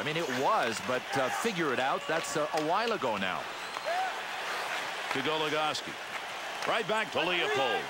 I mean, it was, but uh, figure it out. That's a, a while ago now. To Goligoski. Right back to Leopold.